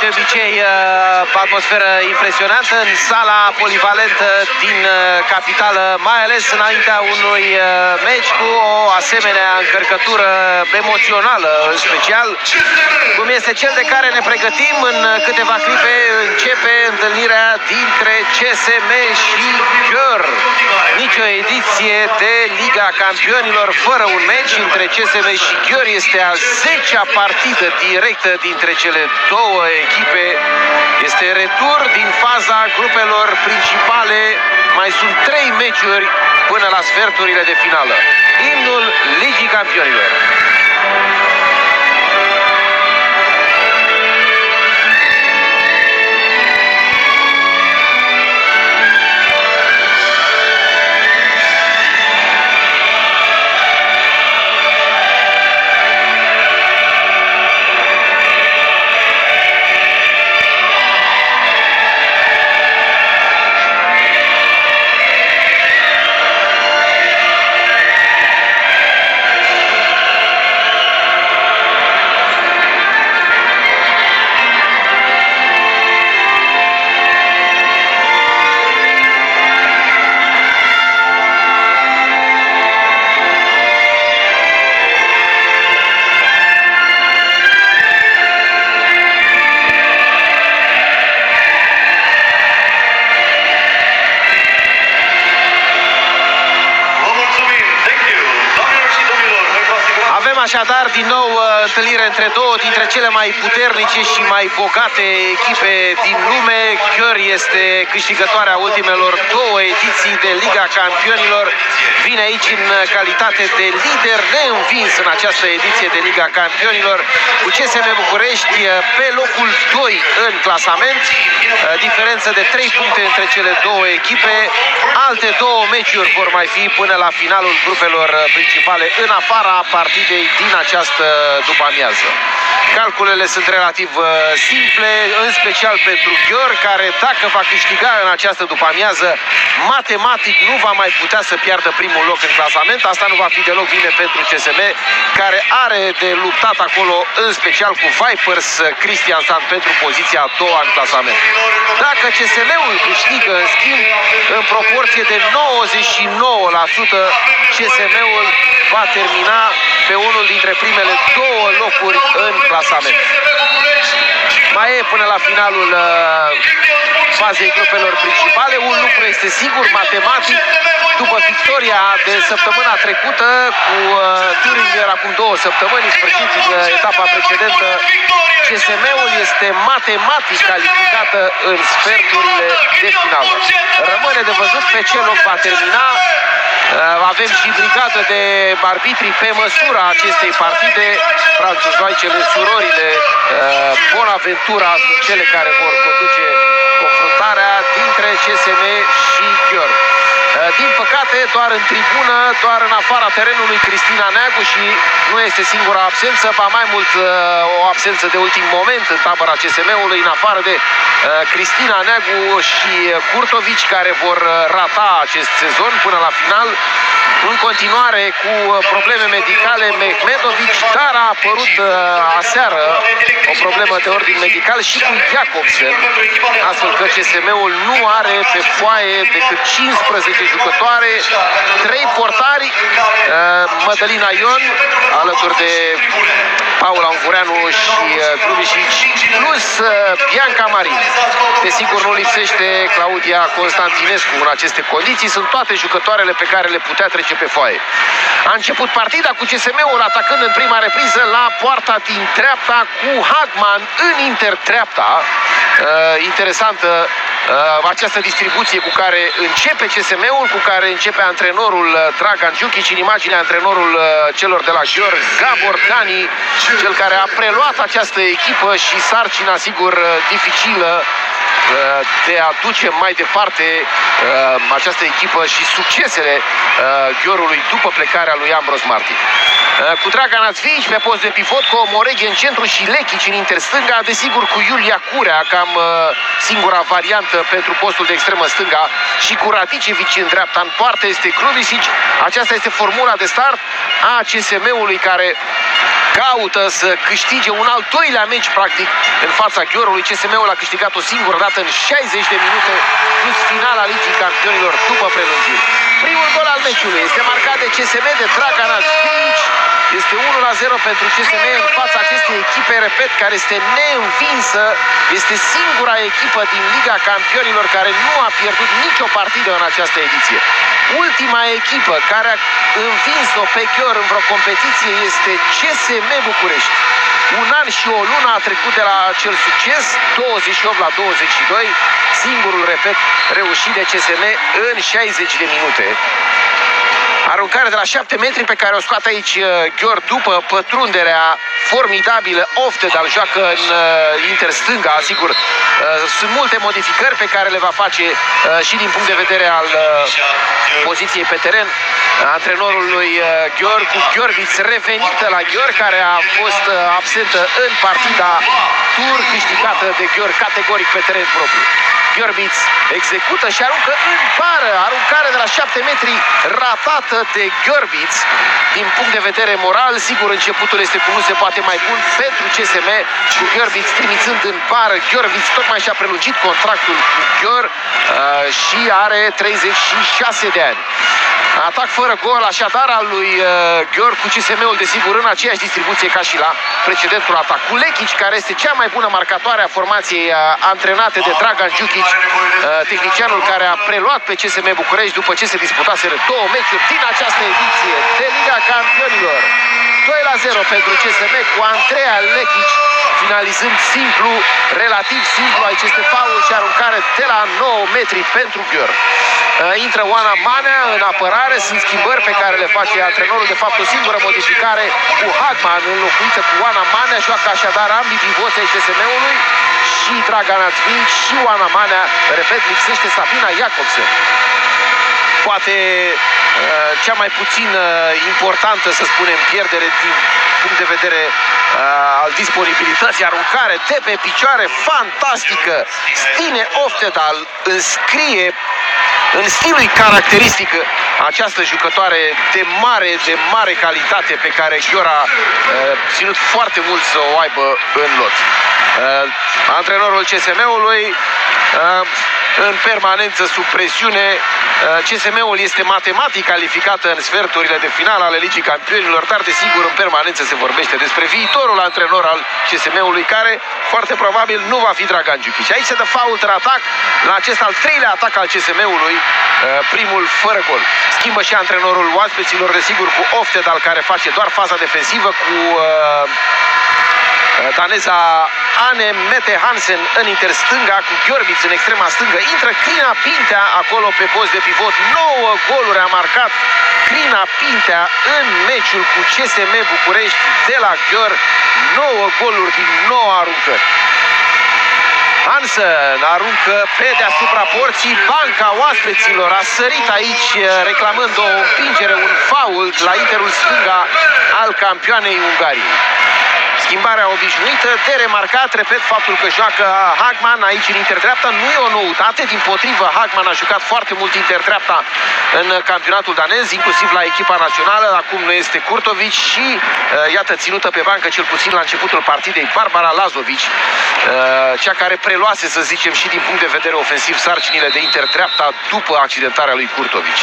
Bun găsit, prietene handbalului, ca de obicei, uh, atmosferă impresionantă în sala polivalentă din uh, capitală, mai ales înaintea unui uh, meci cu o asemenea încărcătură emoțională, în special, cum este cel de care ne pregătim. În câteva clipe începe întâlnirea dintre CSM și Gheor. Nici o ediție de Liga Campionilor fără un meci între CSM și Gheor este a 10-a partidă directă dintre cele două echipe. Este retur din faza grupelor principale. Mai sunt trei meciuri până la sferturile de finală. Imnul Ligii Campionilor. Întâlnire între două dintre cele mai puternice și mai bogate echipe din lume. Chior este câștigătoarea ultimelor două ediții de Liga Campionilor. Vine aici în calitate de lider neînvins în această ediție de Liga Campionilor cu CSM București uh, pe locul 2 în clasament. Uh, diferență de 3 puncte între cele două echipe. Alte două meciuri vor mai fi până la finalul grupelor principale în afara partidei din această după-amiază. Calculele sunt relativ uh, simple, în special pentru Gheor, care dacă va câștiga în această după-amiază, matematic nu va mai putea să piardă primul loc în clasament. Asta nu va fi deloc bine pentru CSM, care are de luptat acolo, în special cu Vipers, uh, Cristian Sand pentru poziția a doua în clasament. Dacă CSM-ul câștigă, în schimb, în proporție de 99%, CSM-ul va termina pe unul dintre primele două locuri în clasament. Mai e până la finalul uh, fazei grupelor principale. Un lucru este sigur, matematic, după victoria de săptămâna trecută cu uh, Thüringer acum două săptămâni, în sfârșit uh, etapa precedentă, CSM-ul este matematic calificată în sferturile de finală. Rămâne de văzut pe ce loc va termina Uh, avem și brigadă de arbitri pe măsura acestei partide. Franțuzoaicele, surorile uh, Bonaventura sunt cele care vor conduce confruntarea dintre CSM și Gheorghe. Uh, din păcate, doar în tribună, doar în afara terenului, Cristina Neagu și nu este singura absență, ba mai mult uh, o absență de ultim moment în tabăra CSM-ului, în afară de uh, Cristina Neagu și Curtovici, care vor rata acest sezon până la final. În continuare, cu probleme medicale, Mehmedovic, dar a apărut aseară o problemă de ordin medical și cu Jacobsen, astfel că CSM-ul nu are pe foaie decât 15 jucătoare, trei portari, uh, Mădălina Ion, alături de Paula Ungureanu și Grubisic, uh, plus uh, Bianca Marin. Desigur, nu lipsește Claudia Constantinescu în aceste condiții. Sunt toate jucătoarele pe care le putea trece pe foaie. A început partida cu CSM-ul atacând în prima repriză la poarta din dreapta cu Hagman în inter-dreapta. Uh, interesantă uh, această distribuție cu care începe CSM-ul, cu care începe antrenorul uh, Dragan Giuchic în imaginea antrenorul uh, celor de la Gior, Gabor Dani, cel care a preluat această echipă și sarcina, sigur, uh, dificilă uh, de a duce mai departe această echipă și succesele Ghiorului după plecarea lui Ambros Martin. cu Dragan Ațvici pe post de pivot, cu Omoreghe în centru și Lechici în interstânga, desigur cu Iulia Curea, cam uh, singura variantă pentru postul de extremă stânga și cu Raticevici în dreapta în poartă este Krubisic. Aceasta este formula de start a CSM-ului care caută să câștige un al doilea meci, practic, în fața Gheorului. CSM-ul a câștigat o singură dată în 60 de minute, plus finala Ligii Campionilor după prelungiri. Primul gol al meciului este marcat de CSM de Dragan Aspici. Este 1 la 0 pentru CSM în fața acestei echipe, repet, care este neînvinsă. Este singura echipă din Liga Campionilor care nu a pierdut nicio partidă în această ediție. Ultima echipă care a învins-o pe Gheor în vreo competiție este CSM București. Un an și o lună a trecut de la acel succes, 28 la 22, singurul, repet, reușit de CSM în 60 de minute. Aruncare de la 7 metri pe care o scoate aici uh, Gheor după pătrunderea formidabilă Oftedal joacă în uh, inter stânga, sigur. Uh, sunt multe modificări pe care le va face uh, și din punct de vedere al uh, poziției pe teren antrenorul lui uh, Gheor cu Gheorghiț revenită la Gheor care a fost uh, absentă în partida tur câștigată de Gheor categoric pe teren propriu. Gheorbiț execută și aruncă în pară. Aruncare de la 7 metri ratată de Gheorbiț. Din punct de vedere moral, sigur, începutul este cum nu se poate mai bun pentru CSM cu Gheorbiț trimițând în pară. Gheorbiț tocmai și-a prelungit contractul cu Gheor uh, și are 36 de ani. Atac fără gol, așadar, al lui uh, Gheor cu CSM-ul, desigur, în aceeași distribuție ca și la precedentul atac. Cu Lechici, care este cea mai bună marcatoare a formației uh, antrenate de Dragan Djukic, uh, tehnicianul care a preluat pe CSM București după ce se disputaseră două meciuri din această ediție de Liga Campionilor. 2 la 0 pentru CSM cu Andreea Lechici finalizând simplu, relativ simplu aici este faul și aruncare de la 9 metri pentru Gheor. Uh, intră Oana Manea în apărare, sunt schimbări pe care le face antrenorul, de fapt o singură modificare cu Hagman înlocuită cu Oana Manea, joacă așadar ambii pivoții ai CSM-ului și Dragan Ațvin și Oana Manea, repet, lipsește Sabina Iacobsen poate uh, cea mai puțin importantă, să spunem, pierdere din punct de vedere uh, al disponibilității, aruncare de pe picioare fantastică. Stine Oftedal înscrie în stilul caracteristic această jucătoare de mare, de mare calitate pe care Ghiora uh, ținut foarte mult să o aibă în lot. Uh, antrenorul CSM-ului uh, în permanență sub presiune. Uh, CSM-ul este matematic calificat în sferturile de final ale Ligii Campionilor, dar desigur în permanență se vorbește despre viitorul antrenor al CSM-ului, care foarte probabil nu va fi Dragan Giuchici. Aici se dă fault în atac la acest al treilea atac al CSM-ului, uh, primul fără gol. Schimbă și antrenorul oaspeților, desigur, cu Oftedal, care face doar faza defensivă, cu uh, daneza Anne Mete Hansen în inter stânga cu Gheorbiț în extrema stângă. Intră Crina Pintea acolo pe post de pivot. 9 goluri a marcat Crina Pintea în meciul cu CSM București de la Gheor. 9 goluri din 9 aruncări. Hansen aruncă pe deasupra porții banca oaspeților. A sărit aici reclamând o împingere, un faul la interul stânga al campioanei Ungariei. Schimbarea obișnuită de remarcat, repet, faptul că joacă Hagman aici în interdreapta nu e o noutate, din potrivă Hagman a jucat foarte mult interdreapta în campionatul danez, inclusiv la echipa națională, acum nu este Kurtovic și uh, iată ținută pe bancă cel puțin la începutul partidei Barbara Lazovic, uh, cea care preluase, să zicem, și din punct de vedere ofensiv sarcinile de interdreapta după accidentarea lui Kurtovic.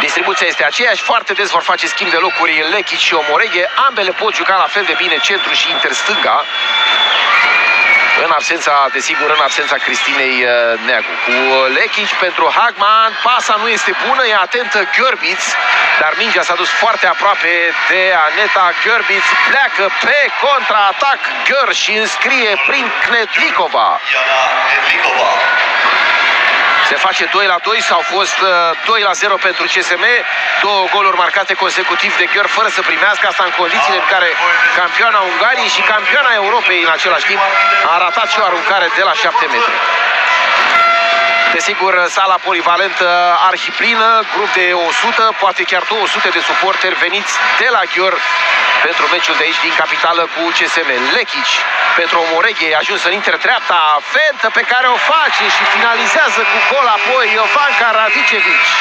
Distribuția este aceeași, foarte des vor face schimb de locuri Lechic și Omoreghe. Ambele pot juca la fel de bine centru și interstânga. În absența, desigur, în absența Cristinei uh, Neagu. Cu Lechic pentru Hagman, pasa nu este bună, e atentă Gheorbiț, dar mingea s-a dus foarte aproape de Aneta Gheorbiț, pleacă pe contraatac Gheor și înscrie prin Knedlikova. Se face 2 la 2, s-au fost 2 uh, la 0 pentru CSM, două goluri marcate consecutiv de Gheor fără să primească. Asta în condițiile în care campioana Ungariei și campioana Europei în același timp a ratat și o aruncare de la 7 metri. Desigur, sala polivalentă arhiplină, grup de 100, poate chiar 200 de suporteri veniți de la Ghior pentru meciul de aici din capitală cu CSM. Lechici pentru Omoreghe a ajuns în inter dreapta, fentă pe care o face și finalizează cu gol apoi Vanca Radicevici.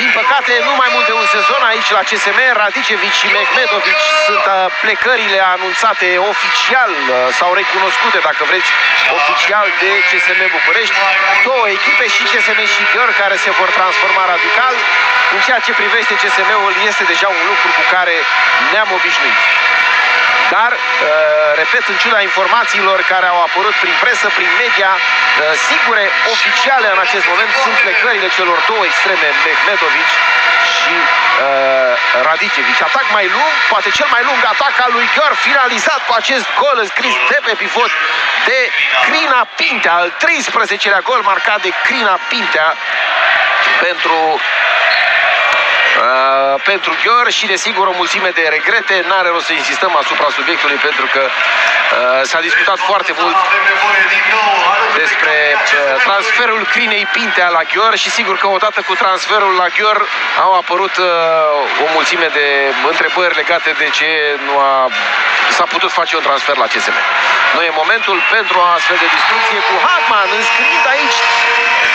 Din păcate, nu mai mult de un sezon aici la CSM, Radicevici și Mehmedovic sunt uh, plecările anunțate oficial uh, sau recunoscute, dacă vreți, oficial de CSM București. Două echipe și CSM și Gheor care se vor transforma radical. În ceea ce privește CSM-ul este deja un lucru cu care ne-am obișnuit. Dar, uh, repet, în ciuda informațiilor care au apărut prin presă, prin media, uh, sigure, oficiale în acest moment, sunt plecările celor două extreme, Mehmetovic și uh, Radicevic. Atac mai lung, poate cel mai lung atac al lui Gheor, finalizat cu acest gol înscris de pe pivot de Crina Pintea, al 13-lea gol marcat de Crina Pintea pentru Uh, pentru Gheor și desigur o mulțime de regrete. N-are rost să insistăm asupra subiectului pentru că uh, s-a discutat foarte mult despre uh, transferul Crinei Pintea la Gheor și sigur că odată cu transferul la Gheor au apărut uh, o mulțime de întrebări legate de ce nu a s-a putut face un transfer la CSM. Nu e momentul pentru o astfel de discuție cu Hagman înscriind aici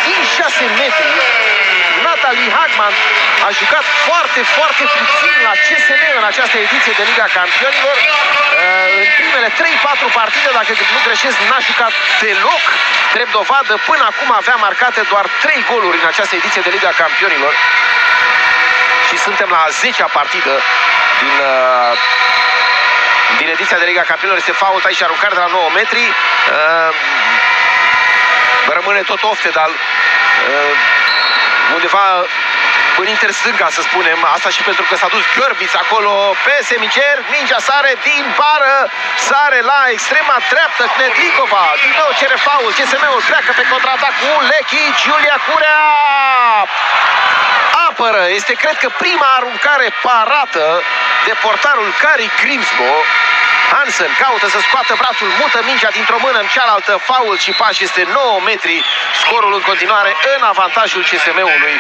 din 6 metri Natalie Hagman a jucat foarte, foarte puțin la CSM în această ediție de Liga Campionilor. Uh, în primele 3-4 partide, dacă nu greșesc, n-a jucat deloc. Drept dovadă, până acum avea marcate doar 3 goluri în această ediție de Liga Campionilor. Și suntem la a 10-a partidă din, uh, din ediția de Liga Campionilor. Este fault aici aruncare de la 9 metri. Uh, rămâne tot Oftedal undeva în inter stânga, să spunem. Asta și pentru că s-a dus Gărbiț acolo pe semicer. Mingea sare din bară, sare la extrema dreaptă. Knedlikova, din nou cere faul. CSM-ul pleacă pe contraatac cu Lechici, Iulia Curea. Apără. Este, cred că, prima aruncare parată de portarul Cari Grimsbo Hansen caută să scoată brațul, mută mingea dintr-o mână în cealaltă, faul și pași este 9 metri, scorul în continuare în avantajul CSM-ului,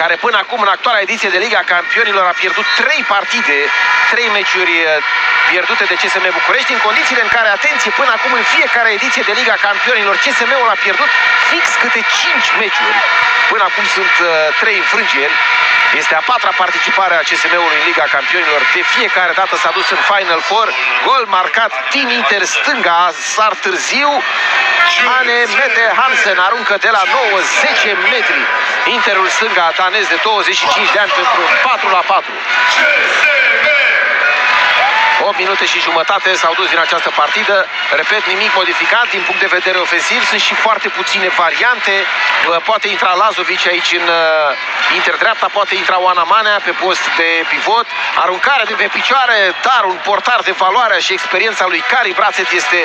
care până acum în actuala ediție de Liga Campionilor a pierdut 3 partide, 3 meciuri eh, pierdute de CSM București, în condițiile în care, atenție, până acum în fiecare ediție de Liga Campionilor, CSM-ul a pierdut fix câte 5 meciuri. Până acum sunt uh, 3 înfrângeri. Este a patra participare a CSM-ului în Liga Campionilor. De fiecare dată s-a dus în Final Four. Gol marcat din Inter stânga, sar târziu. Ane Mete Hansen aruncă de la 9-10 metri. Interul stânga danez de 25 de ani pentru 4 la 4. 8 minute și jumătate s-au dus din această partidă. Repet, nimic modificat din punct de vedere ofensiv. Sunt și foarte puține variante. Poate intra Lazovic aici în uh, interdreapta, poate intra Oana Manea pe post de pivot. Aruncare de pe picioare, dar un portar de valoare și experiența lui Cari Brațet este,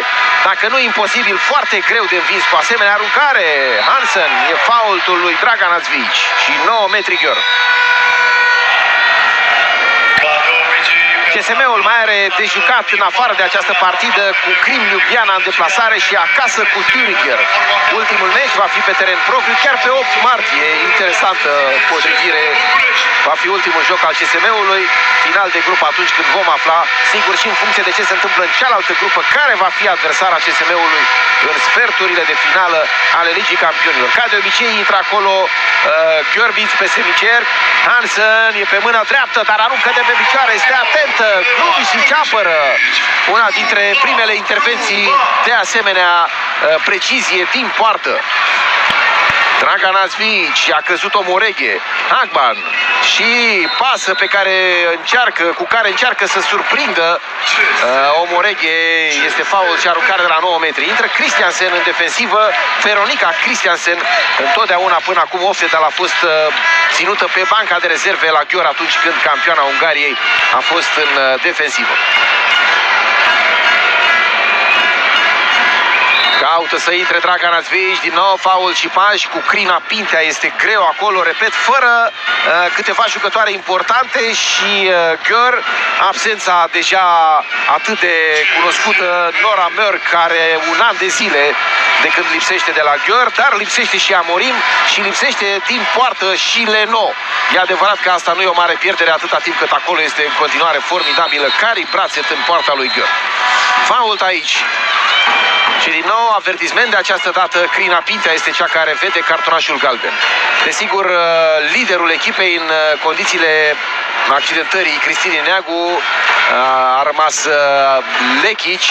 dacă nu imposibil, foarte greu de învins cu asemenea aruncare. Hansen e faultul lui Dragan Azvici și 9 metri gheor. CSM-ul mai are de jucat în afară de această partidă cu Crim Ljubljana în deplasare și acasă cu Thüringer. Ultimul meci va fi pe teren propriu chiar pe 8 martie. Interesantă potrivire. Va fi ultimul joc al CSM-ului, final de grup atunci când vom afla, sigur și în funcție de ce se întâmplă în cealaltă grupă, care va fi adversara CSM-ului în sferturile de finală ale Ligii Campionilor. Ca de obicei intră acolo uh, Gheorbiț pe semicer, Hansen e pe mâna dreaptă, dar aruncă de pe picioare, este atentă, Grubisic apără. Una dintre primele intervenții de asemenea uh, precizie din poartă. Dragan Azvici a căzut o moreghe. Hagman și pasă pe care încearcă, cu care încearcă să surprindă uh, o moreghe. Este faul și aruncare de la 9 metri. Intră Christiansen în defensivă. Veronica Christiansen întotdeauna până acum Ofedal a fost uh, ținută pe banca de rezerve la Ghior atunci când campioana Ungariei a fost în uh, defensivă. Caută să intre Dragan Azvici, din nou faul și paș cu Crina Pintea. Este greu acolo, repet, fără uh, câteva jucătoare importante și uh, Gör, absența deja atât de cunoscută, Nora Mör, care un an de zile de când lipsește de la Gheor, dar lipsește și Amorim și lipsește din poartă și Leno. E adevărat că asta nu e o mare pierdere atâta timp cât acolo este în continuare formidabilă Cari Brațet în poarta lui Gheor. Fault aici. Și din nou avertisment de această dată, Crina Pintea este cea care vede cartonașul galben. Desigur, uh, liderul echipei în uh, condițiile accidentării Cristine Neagu uh, a rămas Lechici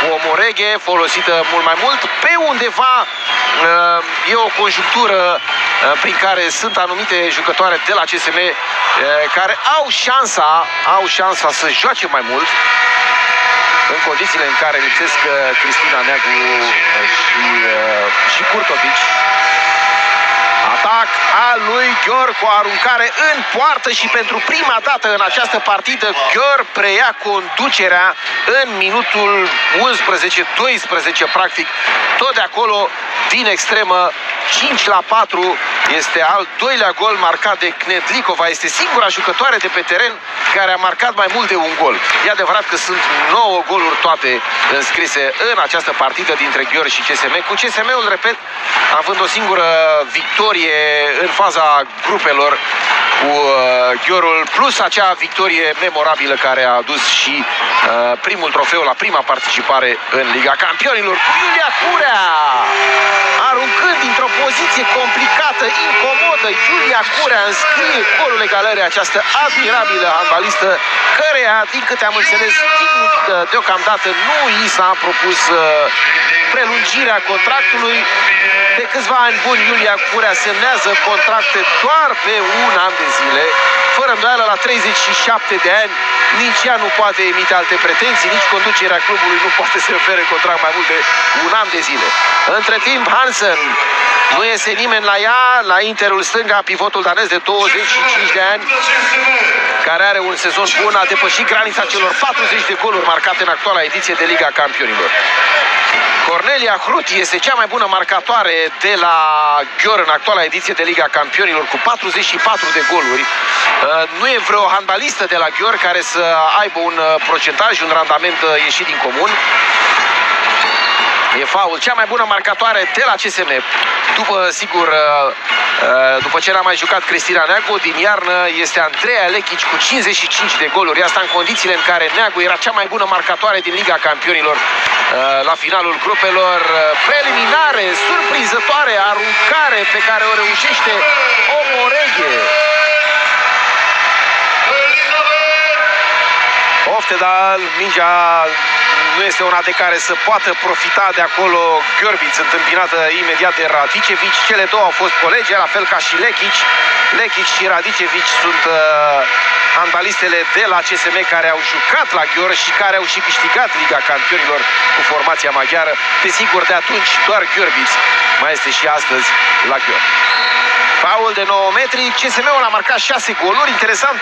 cu o moreghe folosită mult mai mult. Pe undeva e o conjunctură prin care sunt anumite jucătoare de la CSM care au șansa, au șansa să joace mai mult în condițiile în care lipsesc uh, Cristina Neagu uh, și, uh, și Curtovici. Atac al lui Gheor cu aruncare în poartă și pentru prima dată în această partidă Gheor preia conducerea în minutul 11-12 practic. Tot de acolo, din extremă, 5 la 4 este al doilea gol marcat de Knedlikova. Este singura jucătoare de pe teren care a marcat mai mult de un gol. E adevărat că sunt 9 goluri toate înscrise în această partidă dintre Gheor și CSM. Cu CSM-ul, repet, având o singură victorie în faza grupelor cu uh, Ghiorul, plus acea victorie memorabilă care a adus și uh, primul trofeu la prima participare în Liga Campionilor cu Iulia Curea, aruncând dintr-o poziție complicată, incomodă, Iulia Curea înscrie golul egalării această admirabilă handbalistă, căreia, din câte am înțeles, din, uh, deocamdată nu i s-a propus uh, prelungirea contractului. De câțiva ani buni, Iulia Curea semnează contracte doar pe un an de zile, fără îndoială la 37 de ani, nici ea nu poate emite alte pretenții, nici conducerea clubului nu poate să ofere contract mai mult de un an de zile. Între timp, Hansen nu iese nimeni la ea, la interul stânga, pivotul danez de 25 de ani, care are un sezon bun, a depășit granița celor 40 de goluri marcate în actuala ediție de Liga Campionilor. Cornelia Hruti este cea mai bună marcatoare de la Gheor în actuala ediție de Liga Campionilor cu 44 de goluri. Uh, nu e vreo handbalistă de la Gheor care să aibă un uh, procentaj, un randament uh, ieșit din comun. E faul, cea mai bună marcatoare de la CSM. După, sigur, uh, uh, după ce n-a mai jucat Cristina Neagu, din iarnă este Andreea Lechici cu 55 de goluri. Asta în condițiile în care Neagu era cea mai bună marcatoare din Liga Campionilor uh, la finalul grupelor. Preliminare, surprinzătoare, aruncare pe care o reușește Omoreghe. Oftedal, mingea nu este una de care să poată profita de acolo Gheorbiț, întâmpinată imediat de Radicevici. Cele două au fost colegi, la fel ca și Lechici. Lechici și Radicevici sunt uh, handbalistele de la CSM care au jucat la Gheor și care au și câștigat Liga Campionilor cu formația maghiară. Desigur, de atunci doar Gheorbiț mai este și astăzi la Gheor. Faul de 9 metri, CSM-ul a marcat 6 goluri. Interesant,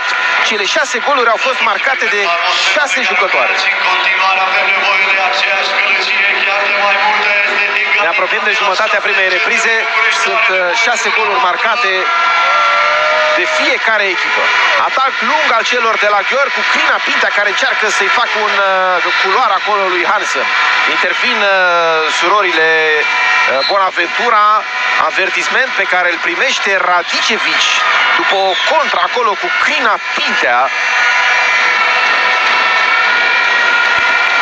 cele 6 goluri au fost marcate de 6 jucătoare. Ne apropiem de jumătatea primei reprize. Sunt 6 uh, goluri marcate de fiecare echipă. Atac lung al celor de la Gheor cu Crina Pinta care încearcă să-i facă un uh, culoar acolo lui Hansen. Intervin uh, surorile uh, Bonaventura, avertisment pe care îl primește Radicevici după o contra acolo cu Crina Pintea.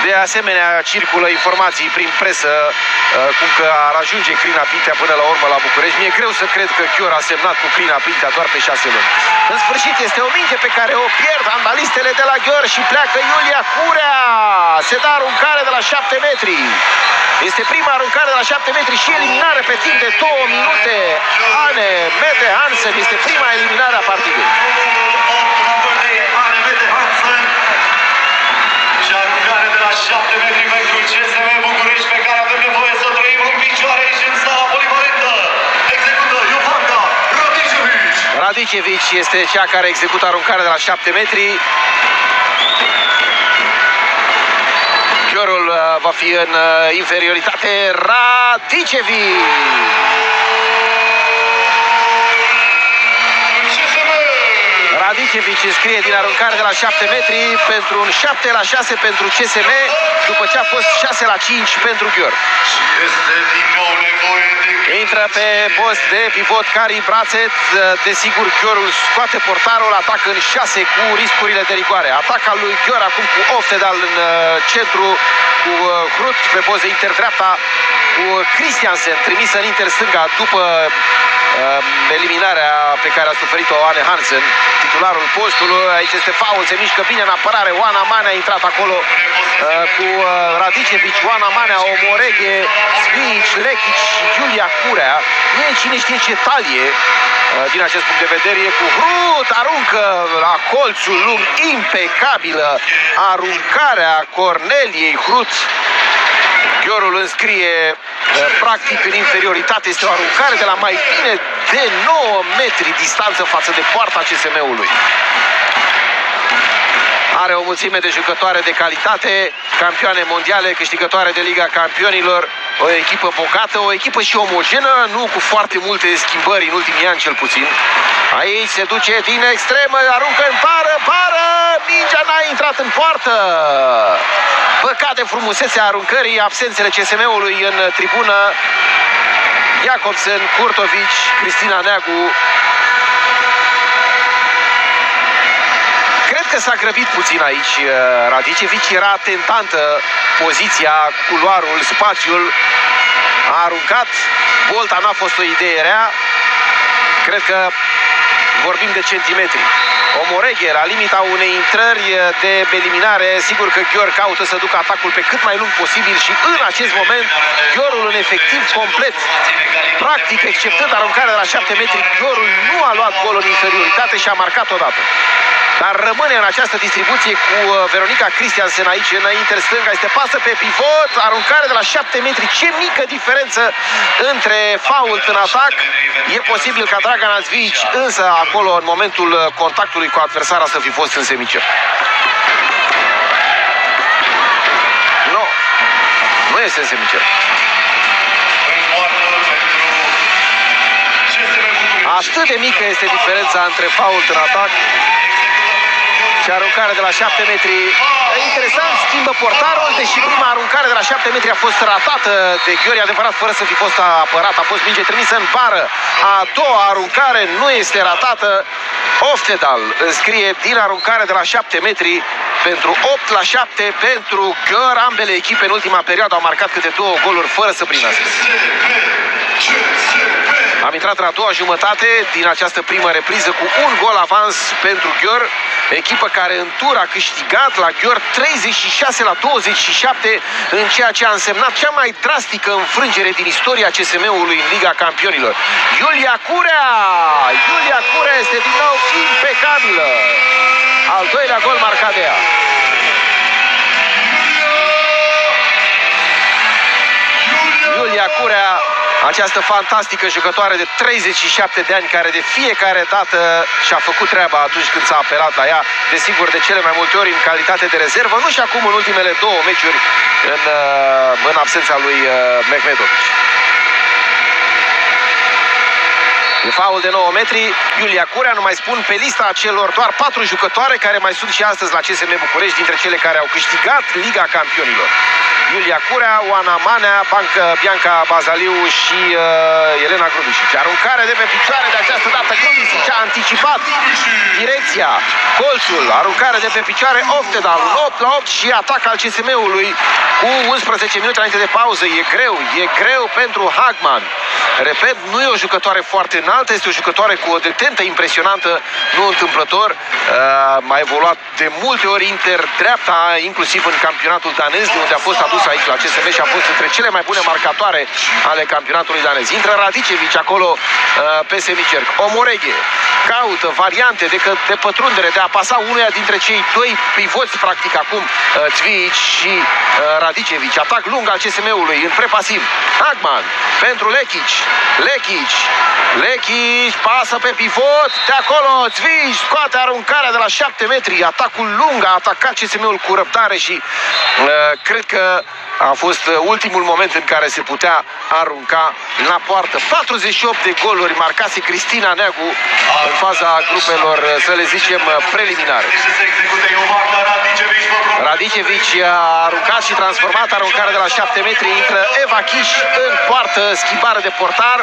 De asemenea, circulă informații prin presă uh, cum că ar ajunge Crina Pintea până la urmă la București. Mi-e greu să cred că Chior a semnat cu Crina Pintea doar pe șase luni. În sfârșit, este o minge pe care o pierd andalistele de la Gheor și pleacă Iulia Curea. Se dă aruncare de la 7 metri. Este prima aruncare de la 7 metri și eliminare pe timp de 2 minute. Ane Mete Hansen este prima eliminare a partidei. Radicevic este cea care execută aruncarea de la 7 metri. Va fi în uh, inferioritate Radicevic. Radicevic scrie din aruncare de la 7 metri pentru un 7 la 6 pentru CSM, după ce a fost 6 la 5 pentru Gheor. Este din nou nevoie de Intră pe post de pivot Cari Brațet. Desigur, Gheorul scoate portarul, atacă în 6 cu riscurile de rigoare. Ataca lui Gheor acum cu Oftedal în uh, centru, cu uh, Hrut pe post de inter dreapta, cu Christiansen trimisă în inter stânga după uh, eliminarea pe care a suferit-o Ane Hansen, titularul postului. Aici este faul, se mișcă bine în apărare. Oana Mane a intrat acolo uh, cu uh, Radicevic, Oana Mane, Omoreghe, Spic, Lechic și Iulia Curea. Nu e cine știe ce talie uh, din acest punct de vedere. E cu Hrut, aruncă la colțul lung, impecabilă aruncarea Corneliei Hrut. Gheorul înscrie uh, practic în inferioritate. Este o aruncare de la mai bine de 9 metri distanță față de poarta CSM-ului. Are o mulțime de jucătoare de calitate, campioane mondiale, câștigătoare de Liga Campionilor, o echipă bogată, o echipă și omogenă, nu cu foarte multe schimbări în ultimii ani cel puțin. Aici se duce din extremă, aruncă în bară, bară, mingea n-a intrat în poartă. Păcat de frumusețea aruncării, absențele CSM-ului în tribună. Jacobsen, Kurtovici, Cristina Neagu, Cred că s-a grăbit puțin aici uh, Radicevic. Era tentantă poziția, culoarul, spațiul. A aruncat. Bolta n-a fost o idee rea. Cred că vorbim de centimetri. Omoreghe la limita unei intrări de eliminare. Sigur că Gheor caută să ducă atacul pe cât mai lung posibil și în acest moment Gheorul în efectiv complet. Practic, exceptând aruncarea de la 7 metri, Gheorul nu a luat gol în inferioritate și a marcat odată. Dar rămâne în această distribuție cu uh, Veronica Christiansen aici înainte stânga. Este pasă pe pivot, aruncare de la 7 metri. Ce mică diferență între fault în atac. E posibil ca Dragan Azvici însă acolo în momentul uh, contactului cu adversara să fi fost în semicer. Nu, nu este în semicer. în poartă pentru CSM București. Atât de mică este diferența între fault în atac și aruncare de la 7 metri. E interesant, schimbă portarul, deși prima aruncare de la 7 metri a fost ratată de Gheori, adevărat, fără să fi fost apărat. A fost minge trimisă în bară. A doua aruncare nu este ratată. Oftedal înscrie din aruncare de la 7 metri pentru 8 la 7 pentru Gheor. Ambele echipe în ultima perioadă au marcat câte două goluri fără să primească. Am intrat în a doua jumătate din această primă repriză cu un gol avans pentru Gheor, echipă care în tur a câștigat la Gheor 36 la 27 în ceea ce a însemnat cea mai drastică înfrângere din istoria CSM-ului în Liga Campionilor. Iulia Curea! Iulia Curea este din nou impecabilă! Al doilea gol marcat de ea. Iulia Curea, această fantastică jucătoare de 37 de ani care de fiecare dată și-a făcut treaba atunci când s-a apelat la ea, desigur de cele mai multe ori în calitate de rezervă, nu și acum în ultimele două meciuri în, uh, în absența lui uh, Mehmedovic. E faul de 9 metri, Iulia Curea, nu mai spun, pe lista celor doar patru jucătoare care mai sunt și astăzi la CSM București, dintre cele care au câștigat Liga Campionilor. Iulia Curea, Oana Manea, Banca, Bianca Bazaliu și uh, Elena Grubicic. Aruncare de pe picioare de această dată Grubicic a anticipat direcția, colțul, aruncare de pe picioare Oftedal, 8 la 8 și atac al CSM-ului cu 11 minute înainte de pauză. E greu, e greu pentru Hagman. Repet, nu e o jucătoare foarte înaltă, este o jucătoare cu o detentă impresionantă, nu întâmplător. Uh, a evoluat de multe ori inter dreapta, inclusiv în campionatul danez, de unde a fost adus aici la CSM și a fost între cele mai bune marcatoare ale campionatului danez. Intră Radicevic acolo uh, pe semicerc. Omoreghe, caută variante de, că, de pătrundere, de a pasa unuia dintre cei doi pivoți, practic, acum, Tvici și Radicevici. Atac lung al CSM-ului în prepasiv. Hagman pentru Lechic. Lechic. Lechic pasă pe pivot. De acolo Tvici scoate aruncarea de la 7 metri. Atacul lung a atacat CSM-ul cu răbdare și uh, cred că a fost uh, ultimul moment în care se putea arunca la poartă. 48 de goluri marcase Cristina Neagu în faza grupelor, uh, să le zicem, uh, preliminare. Radicevic a aruncat și transformat aruncarea de la 7 metri. Intră Eva Chiș în poartă, schimbare de portar.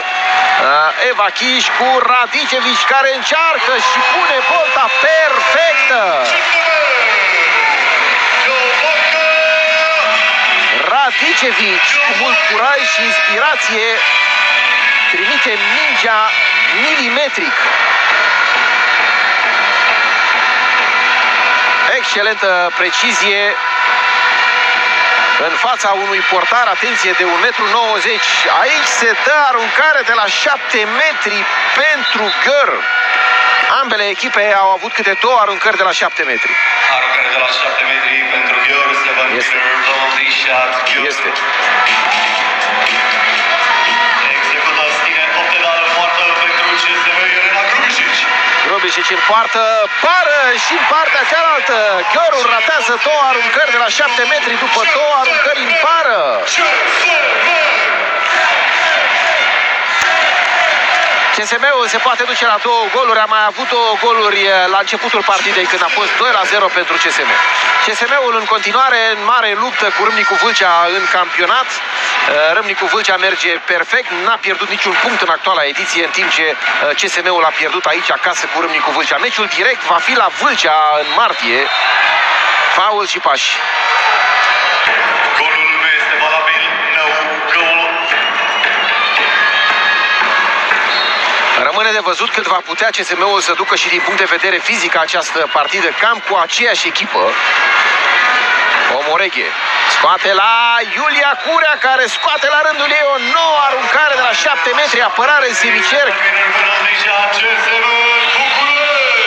Eva Chiș cu Radicevic care încearcă și pune bolta perfectă. Radicevic cu mult curaj și inspirație trimite mingea milimetric. Excelentă precizie în fața unui portar, atenție, de 1,90 m. Aici se dă aruncare de la 7 metri pentru Găr. Ambele echipe au avut câte două aruncări de la 7 metri. Aruncare de la 7 metri pentru Gheor, Stevan Este. Este. Este. Execută Stine Optedal, moartă pentru CSM Elena Grubisic. Grobisic în poartă, pară și în partea cealaltă. Gheorul ratează două aruncări de la 7 metri după două aruncări în pară. CSM-ul se poate duce la două goluri, a mai avut două goluri eh, la începutul partidei când a fost 2 la 0 pentru CSM. CSM-ul în continuare în mare luptă cu Râmnicu Vâlcea în campionat. Eh, Râmnicu Vâlcea merge perfect, n-a pierdut niciun punct în actuala ediție, în timp ce eh, CSM-ul a pierdut aici acasă cu Râmnicu Vâlcea. Meciul direct va fi la Vâlcea în martie. Faul și pași. Rămâne de văzut cât va putea CSM-ul să ducă și din punct de vedere fizic această partidă, cam cu aceeași echipă. Omoreghe scoate la Iulia Curea, care scoate la rândul ei o nouă aruncare de la 7 metri, apărare în semicerc. CSM București.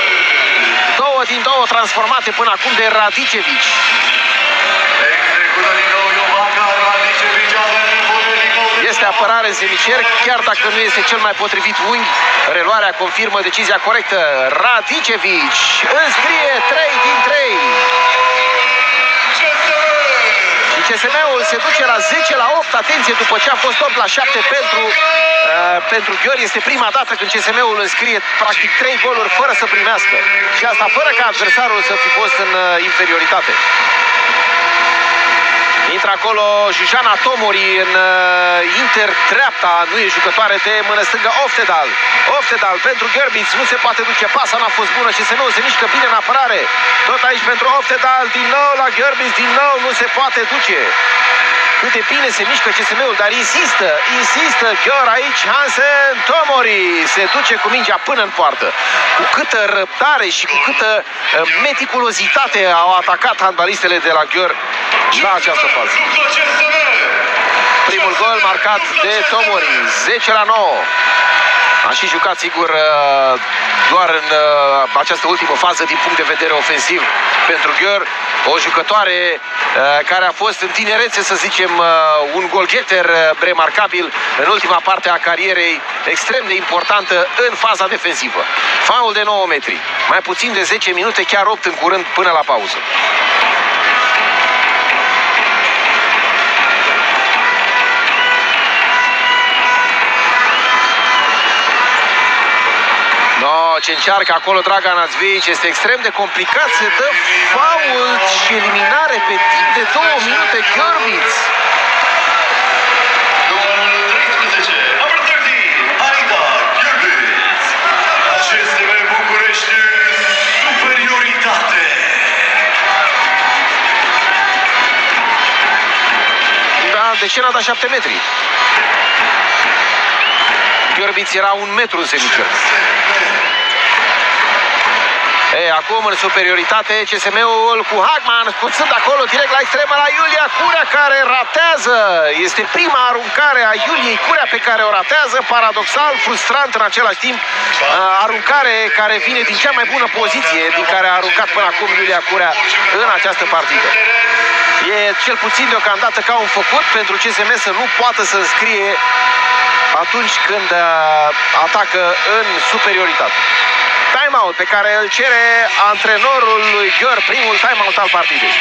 Două din două transformate până acum de Radicevici. Execută din nou Iovaca, Radicevic are nevoie din nou de Este apărare în semicerc, chiar dacă nu este cel mai potrivit unghi. Reluarea confirmă decizia corectă. Radicevici înscrie 3 din 3. Și CSM-ul se duce la 10 la 8, atenție, după ce a fost 8 la 7 pentru, uh, pentru Gheori. Este prima dată când CSM-ul înscrie practic 3 goluri fără să primească. Și asta fără ca adversarul să fi fost în uh, inferioritate. Intră acolo Jujana Tomori în uh, Inter dreapta, nu e jucătoare de mână stângă Oftedal. Oftedal pentru Gerbic, nu se poate duce pasa, n-a fost bună, CSM-ul se mișcă bine în apărare. Tot aici pentru Oftedal, din nou la Gerbic, din nou nu se poate duce. Cât de bine se mișcă CSM-ul, dar insistă, insistă Gheor aici, Hansen Tomori se duce cu mingea până în poartă. Cu câtă răbdare și cu câtă uh, meticulozitate au atacat handbalistele de la Gheor la această fază. După CSM. Primul gol marcat de Tomori, 10 la 9. A și jucat, sigur, uh, doar în uh, această ultimă fază din punct de vedere ofensiv pentru Gheor. O jucătoare uh, care a fost în tinerețe, să zicem, un golgeter remarcabil în ultima parte a carierei, extrem de importantă în faza defensivă. Faul de 9 metri. Mai puțin de 10 minute, chiar 8 în curând, până la pauză. Ce încearcă acolo Dragan Azvici este extrem de complicat. Se dă faul și eliminare pe timp de două minute Gheorghiț. Numărul 13, number 13, Aida Gheorghiț. CSM București în superioritate. Da, de ce n-a dat 7 metri? Gheorghiț era un metru în semicer. E, acum în superioritate CSM-ul cu Hagman scoțând acolo direct la extremă la Iulia Curea care ratează. Este prima aruncare a Iuliei Curea pe care o ratează. Paradoxal, frustrant în același timp. Aruncare care vine din cea mai bună poziție din care a aruncat până acum Iulia Curea în această partidă. E cel puțin deocamdată ca un făcut pentru CSM să nu poată să înscrie atunci când atacă în superioritate timeout pe care îl cere antrenorul lui Gheor, primul timeout al partidei.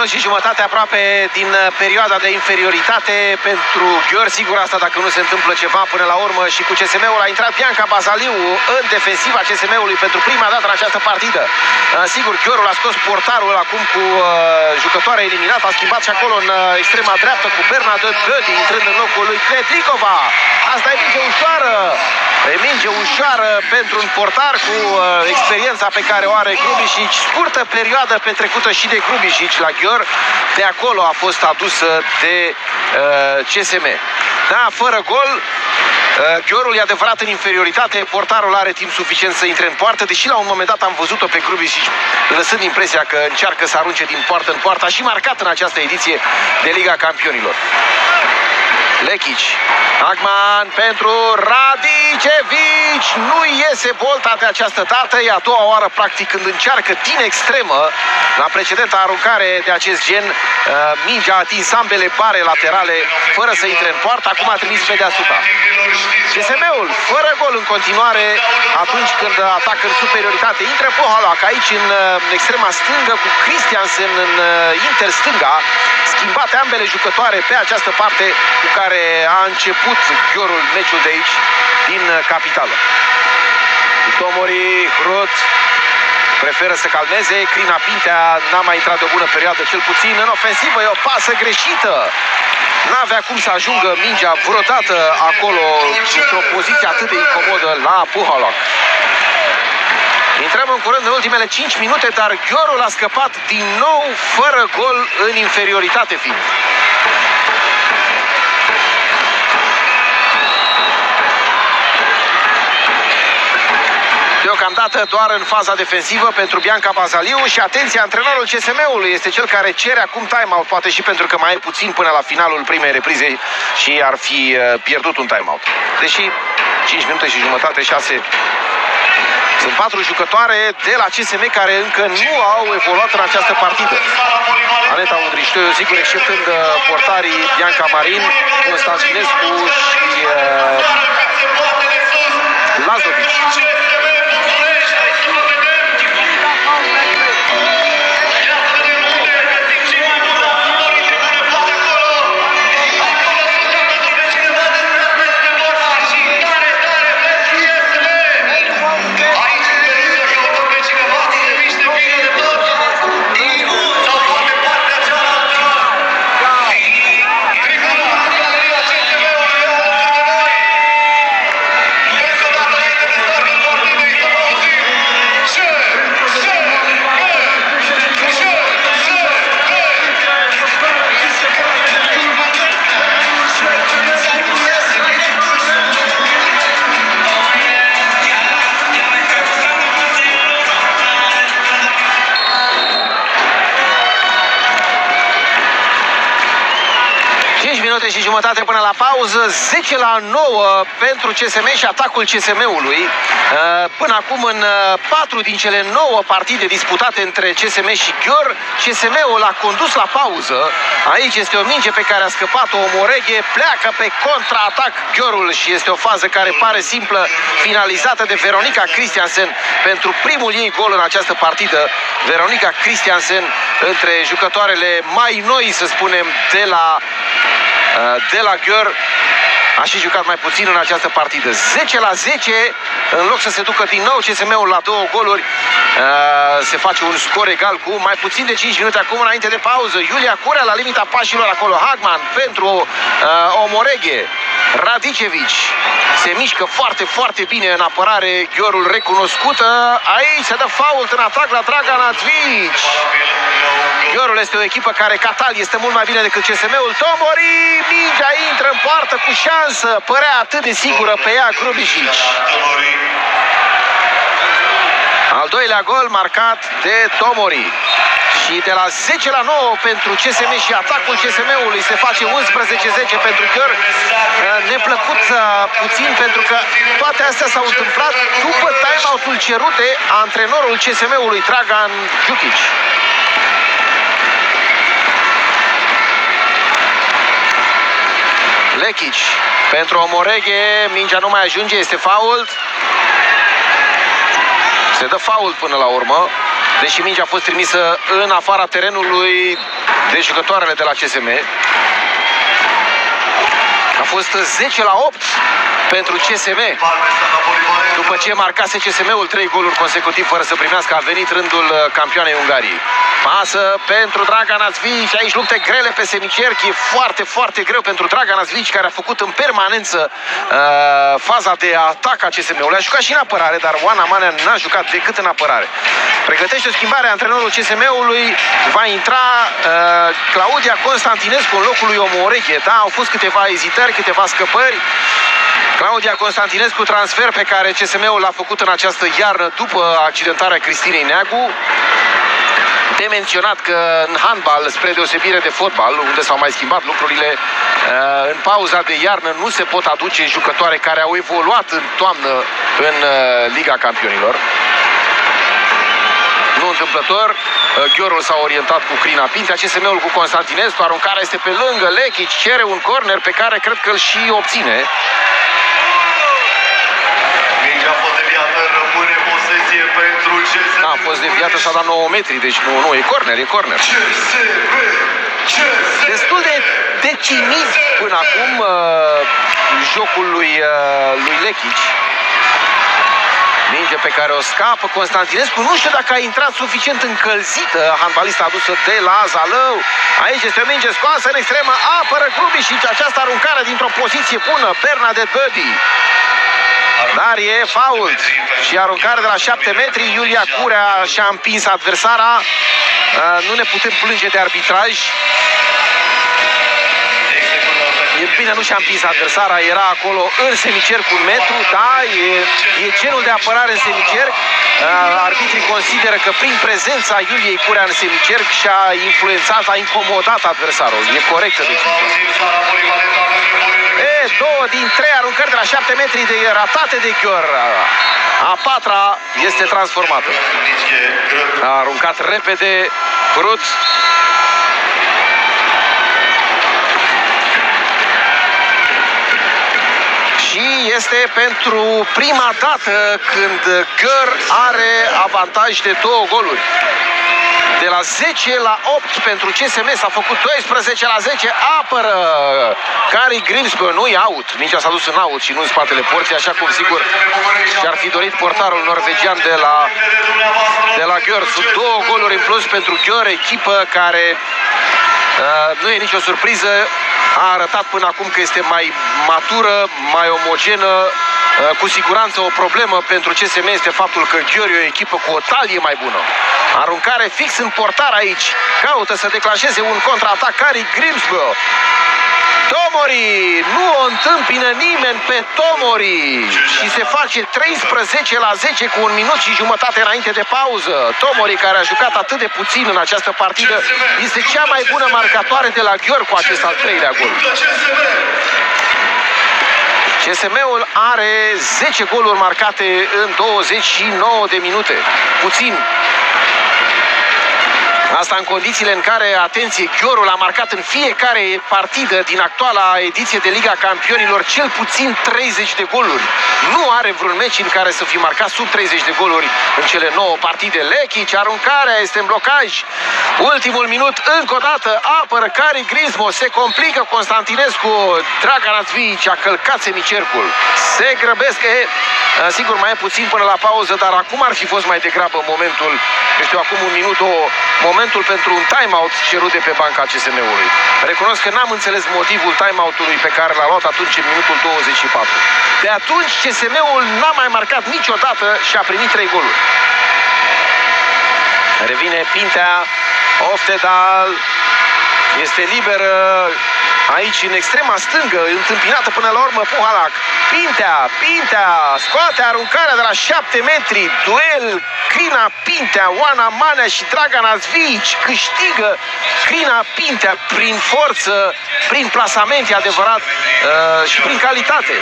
Minut și jumătate aproape din uh, perioada de inferioritate pentru Gheor. Sigur asta dacă nu se întâmplă ceva până la urmă și cu CSM-ul a intrat Bianca Bazaliu în defensiva CSM-ului pentru prima dată în această partidă. Uh, sigur, Gheorul a scos portarul acum cu uh, jucătoarea eliminată, a schimbat și acolo în uh, extrema dreaptă cu Bernadette Gădi intrând în locul lui Kvetlikova. Asta e minge ușoară. E minge ușoară pentru un portar cu uh, experiența pe care o are Grubisic. Scurtă perioadă petrecută și de Grubisic la Gheor. De acolo a fost adusă de uh, CSM. Da, fără gol, uh, Gheorul e adevărat în inferioritate, portarul are timp suficient să intre în poartă, deși la un moment dat am văzut-o pe Grubisic lăsând impresia că încearcă să arunce din poartă în poartă, și marcat în această ediție de Liga Campionilor. Lechici. Agman pentru Radicevic. Nu iese bolta de această dată. E a doua oară, practic, când încearcă din extremă. La precedenta aruncare de acest gen, uh, mingea a atins ambele bare laterale fără să intre în poartă. Acum a trimis pe deasupra. CSM-ul, fără gol în continuare, atunci când atacă în superioritate. Intră Pohalac aici în uh, extrema stângă cu Christiansen în uh, interstânga. Schimbate ambele jucătoare pe această parte cu care a început Gheorul meciul de aici din uh, capitală. Tomori, Hrot, preferă să calmeze. Crina Pintea n-a mai intrat de o bună perioadă, cel puțin în ofensivă. E o pasă greșită. N-avea cum să ajungă mingea vreodată acolo într-o poziție atât de incomodă la Puhaloc. Intrăm în curând în ultimele 5 minute, dar Gheorul a scăpat din nou fără gol în inferioritate fiind. Deocamdată doar în faza defensivă pentru Bianca Bazaliu și atenție, antrenorul CSM-ului este cel care cere acum timeout, poate și pentru că mai e puțin până la finalul primei reprize și ar fi uh, pierdut un timeout. Deși 5 minute și jumătate, 6 sunt patru jucătoare de la CSM care încă nu au evoluat în această partidă. Aneta Udriștiu, sigur, exceptând uh, portarii Bianca Marin, Constantinescu și uh, pauză, 10 la 9 pentru CSM și atacul CSM-ului. Uh, până acum în 4 uh, din cele 9 partide disputate între CSM și Ghior, CSM-ul a condus la pauză. Aici este o minge pe care a scăpat-o Moreghe, pleacă pe contraatac Ghiorul și este o fază care pare simplă, finalizată de Veronica Christiansen pentru primul ei gol în această partidă. Veronica Christiansen între jucătoarele mai noi, să spunem, de la Uh, de la Gheor a și jucat mai puțin în această partidă. 10 la 10, în loc să se ducă din nou CSM-ul la două goluri, uh, se face un scor egal cu mai puțin de 5 minute acum înainte de pauză. Iulia Curea la limita pașilor acolo. Hagman pentru uh, Omoreghe. Radicevici se mișcă foarte, foarte bine în apărare. Gheorul recunoscută. Aici se dă fault în atac la Draga Natvici. Gheorul este o echipă care Catal este mult mai bine decât CSM-ul. Tomori, mingea intră în poartă cu șansă. Părea atât de sigură pe ea Grubișici. Al doilea gol marcat de Tomori. Și de la 10 la 9 pentru CSM și atacul CSM-ului se face 11-10 pentru Gheor. Neplăcut uh, puțin pentru că toate astea s-au întâmplat după time-out-ul cerut de antrenorul CSM-ului Dragan Djukic. Lekic pentru Omoreghe, mingea nu mai ajunge, este fault. Se dă fault până la urmă, deși mingea a fost trimisă în afara terenului de jucătoarele de la CSM. A fost 10 la 8 pentru CSM. După ce marcase CSM-ul 3 goluri consecutiv fără să primească, a venit rândul uh, campioanei Ungariei. Pasă pentru Dragan Azvici, aici lupte grele pe semicerchi, e foarte, foarte greu pentru Dragan Azvici, care a făcut în permanență uh, faza de atac a CSM-ului. A jucat și în apărare, dar Oana Manea n-a jucat decât în apărare. Pregătește o schimbare antrenorul CSM-ului, va intra uh, Claudia Constantinescu în locul lui Omoreche. Da, au fost câteva ezitări, câteva scăpări. Claudia Constantinescu, transfer pe care CSM-ul l-a făcut în această iarnă după accidentarea Cristinei Neagu. De menționat că în handbal, spre deosebire de fotbal, unde s-au mai schimbat lucrurile, uh, în pauza de iarnă nu se pot aduce jucătoare care au evoluat în toamnă în uh, Liga Campionilor. Nu întâmplător, uh, Gheorul s-a orientat cu Crina Pintea, CSM-ul cu Constantinescu, aruncarea este pe lângă Lechic, cere un corner pe care cred că îl și obține. Da, a fost deviată, s-a dat 9 metri, deci nu, nu, e corner, e corner. Destul de, de timid până acum uh, jocul lui, uh, lui Lechici. Minge pe care o scapă Constantinescu. Nu știu dacă a intrat suficient încălzită handbalista adusă de la Zalău. Aici este o minge scoasă în extremă. Apără Grubiș și această aruncare dintr-o poziție bună. Bernadette Buddy. Dar e fault și aruncare de la 7 metri. Iulia Curea și-a împins adversara. Uh, nu ne putem plânge de arbitraj. E bine, nu și-a împins adversara, era acolo în semicerc un metru, da, e, e genul de apărare în semicerc. Uh, arbitrii consideră că prin prezența Iuliei Curea în semicerc și-a influențat, a incomodat adversarul. E corectă decizia. E, două din trei aruncări de la 7 metri de ratate de Gheor. A patra este transformată. A aruncat repede, crut. Este pentru prima dată când Găr are avantaj de două goluri. De la 10 la 8 pentru CSM s-a făcut 12 la 10. Apără Cari Grimsby. Nu e out. Mingea s-a dus în out și nu în spatele porții, așa cum sigur și-ar fi dorit portarul norvegian de la, de la Gheor. Sunt două goluri în plus pentru Gheor, echipă care uh, nu e nicio surpriză. A arătat până acum că este mai matură, mai omogenă, uh, cu siguranță o problemă pentru CSM este faptul că Gheor e o echipă cu o talie mai bună. Aruncare fix în portar aici. Caută să declanșeze un contraatac Cari Grimsby. Tomori Tomori nu o întâmpină nimeni pe Tomori și se face 13 la 10 cu un minut și jumătate înainte de pauză. Tomori, care a jucat atât de puțin în această partidă, este cea mai bună marcatoare de la Gheor cu acest al treilea gol. CSM-ul are 10 goluri marcate în 29 de minute. Puțin. Asta în condițiile în care, atenție, Ghiorul a marcat în fiecare partidă din actuala ediție de Liga Campionilor cel puțin 30 de goluri. Nu are vreun meci în care să fi marcat sub 30 de goluri în cele 9 partide. Lechici, aruncarea este în blocaj. Ultimul minut, încă o dată, apără Cari Grismo. Se complică Constantinescu. Dragan Ațvici a călcat semicercul. Se grăbesc. E, sigur, mai e puțin până la pauză, dar acum ar fi fost mai degrabă momentul, eu știu, acum un minut, două, momentul pentru un timeout cerut de pe banca CSM-ului. Recunosc că n-am înțeles motivul timeout-ului pe care l-a luat atunci în minutul 24. De atunci CSM-ul n-a mai marcat niciodată și a primit 3 goluri. Revine Pintea, Oftedal, este liberă aici în extrema stângă, întâmpinată până la urmă Puhalac. Pintea, Pintea, scoate aruncarea de la 7 metri, duel, Crina Pintea, Oana Manea și Dragan Azvici câștigă Crina Pintea prin forță, prin plasament, e adevărat, uh, și prin calitate.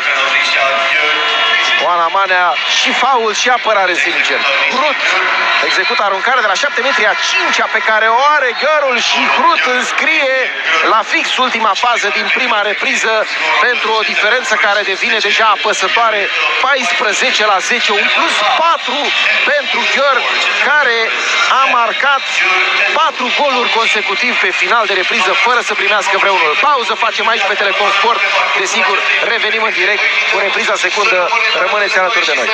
Oana Manea și faul și apărare semicer. Brut execută aruncarea de la 7 metri a 5 pe care o are Gheorul și Brut înscrie la fix ultima fază din prima repriză pentru o diferență care devine deja apăsătoare 14 la 10, un plus 4 pentru Gheor care a marcat 4 goluri consecutiv pe final de repriză fără să primească vreunul. Pauză facem aici pe Telecom Sport. Desigur, revenim în direct cu repriza secundă. Rămâneți alături de noi.